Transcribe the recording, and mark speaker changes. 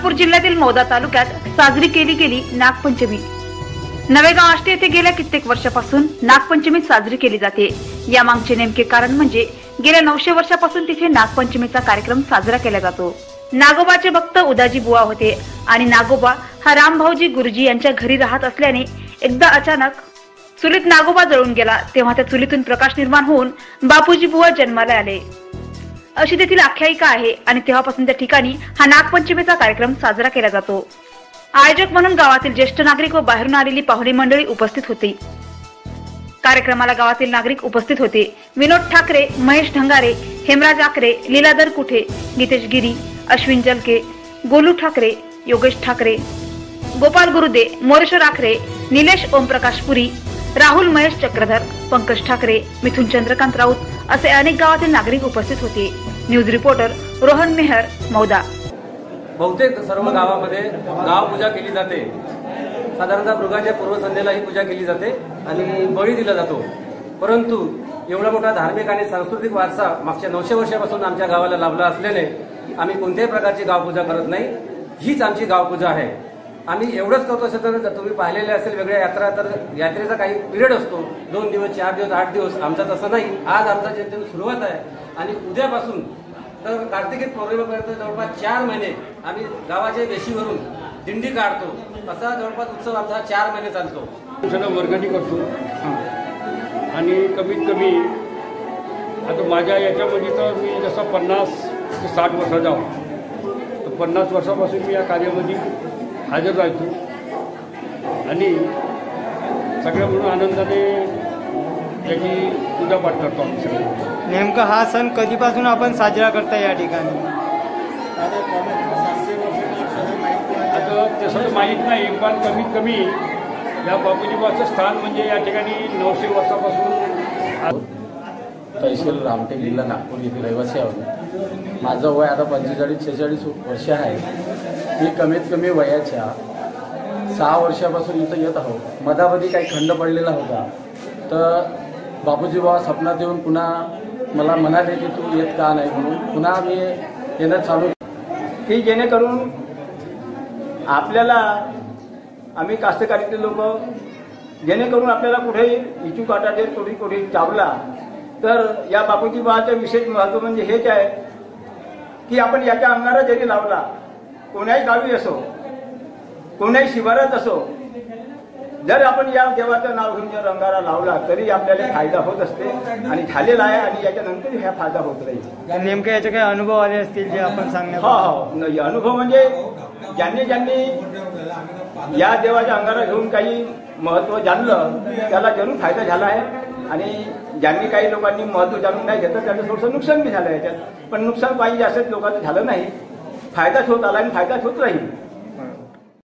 Speaker 1: नागपूर जिल्ह्यातील मौदा तालुक्यात साजरी केली गेली नागपंचमी. नवेगाव आष्टी येथे गेल्या कित्येक वर्षापासून नागपंचमी साजरी केली जाते. या मागचे नेमके कारण म्हणजे गेल्या नऊशे वर्षापासून तिथे नागपंचमीचा कार्यक्रम साजरा केला जातो. नागोबाचे भक्त उदाजी बुवा होते आणि नागोबा हा रामभाऊजी गुरुजी यांच्या घरी राहत असल्याने एकदा अचानक चुलीत नागोबा जळून गेला तेव्हा त्या चुलीतून प्रकाश निर्माण होऊन बापूजी बुवा जन्माला आले. अशी तेथील आख्यायिका आहे आणि तेव्हापासून त्या ठिकाणी हा नागपंचमीचा कार्यक्रम साजरा केला जातो. आयोजक म्हणून गावातील ज्येष्ठ नागरिक व बाहेरून आलेली पाहुणे मंडळी उपस्थित होती. कार्यक्रमाला गावातील नागरिक उपस्थित होते. विनोद ठाकरे महेश ढंगारे हेमराज आकरे लीलाधर कुठे नितेश गिरी अश्विन जलके गोलू ठाकरे योगेश ठाकरे गोपाल गुरुदे मोरेश्वर आखरे निलेश ओमप्रकाश पुरी राहुल महेश चक्रधर पंकज ठाकरे मिथुन चंद्रकांत राऊत असे अनेक गावातील नागरिक उपस्थित होते. News reporter Rohan Mehar Mauda.
Speaker 2: बहुतेक सर्व गावामध्ये गाव पूजा केली जाते. साधारणतः मृगाच्या पूर्वसंध्येला ही पूजा केली जाते आणि बळी दिला जातो. परंतु एवढा मोठा धार्मिक आणि सांस्कृतिक वारसा मागच्या नऊशे वर्षापासून आमच्या गावाला लाभला असल्याने आम्ही कोणत्याही प्रकारची गावपूजा करत नाही. हीच आमची गावपूजा आहे. आम्ही एवढंच करतो असं तर तुम्ही पाहिलेले असेल वेगळ्या यात्रा तर यात्रेचा काही पिरियड असतो. दोन दिवस चार दिवस आठ दिवस. आमचा तसं नाही. आज आमचा जेमतेम सुरुवात आहे आणि उद्यापासून तर कार्तिकी पौर्णिमेपर्यंत जवळपास चार महिने आम्ही गावाच्या वेशीवरून दिंडी काढतो. असा जवळपास उत्सव आमचा चार महिने चालतो.
Speaker 3: सगळं वर्गणी करतो. आणि कमीत कमी आता माझ्या याच्यामध्ये तर मी जसं पन्नास ते साठ वर्षाचा आहो. तर पन्नास वर्षापासून मी या कार्यामध्ये हजर राहतो. आणि सगळ्या म्हणून आनंदाने याची पूजापाठ करतो आम्ही सगळे
Speaker 4: नेमकं हा सण कधीपासून आपण साजरा करता या ठिकाणी?
Speaker 3: आता तसं माहीत नाही पण कमीत कमी या बापूजीबाचं स्थान म्हणजे या ठिकाणी नऊशे वर्षापासून
Speaker 5: तहसील रामटेक जिल्हा नागपूर येथे रहिवासी आहोत. माझं वय आता पंचेचाळीस छेचाळीस वर्ष आहे. मी कमीत कमी वयाच्या सहा वर्षापासून इथं येत आहो मधामध्ये काही खंड पडलेला होता. तर बापूजी बाबा स्वप्नात येऊन पुन्हा मला म्हणाले की तू येत का नाही म्हणून. पुन्हा मी येणं चालू
Speaker 4: की जेणेकरून आपल्याला आम्ही कास्तकारीतले लोक जेणेकरून आपल्याला कुठेही इचू काटाचे कुठे कुठे चावला तर या बापूजी बाबाचं विशेष महत्त्व म्हणजे हेच आहे की आपण याच्या अंगारा जरी लावला कोण्याही गावी असो कोण्याही शिवारात असो जर आपण या देवाचं नाव घेऊन जर अंगारा लावला तरी आपल्याला फायदा होत असते आणि झालेला आहे आणि याच्यानंतर ह्या फायदा होत राहील.
Speaker 6: नेमके याचे काही अनुभव आले असतील जे आपण सांगण्यात
Speaker 4: हो हो. अनुभव म्हणजे ज्यांनी ज्यांनी या देवाच्या अंगारा घेऊन काही महत्त्व जाणलं त्याला जरूर फायदा झाला आहे. आणि ज्यांनी काही लोकांनी महत्त्व जाणून नाही घेतलं त्याचं थोडंसं नुकसान बी झालं याच्यात. पण नुकसान पाहिजे असंच लोकांचं झालं नाही. फायदाच होत आला आणि फायदाच होत राहील.